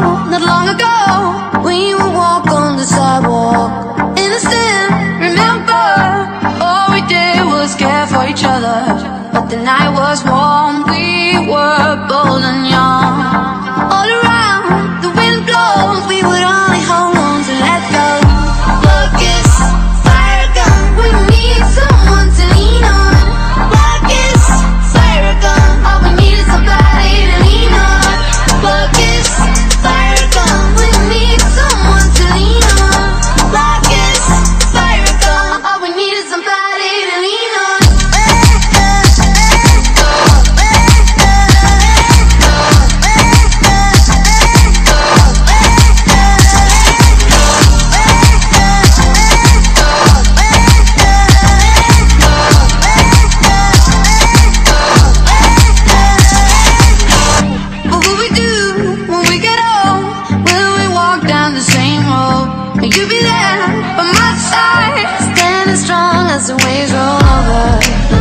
not long ago, we you be there by my side, standing strong as the waves roll over.